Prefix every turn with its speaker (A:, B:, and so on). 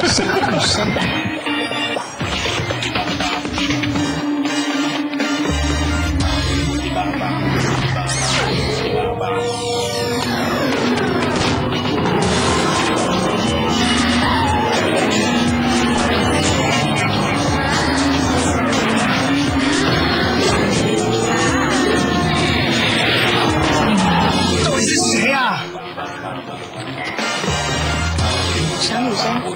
A: Você aí. Dois reais.
B: 小女生。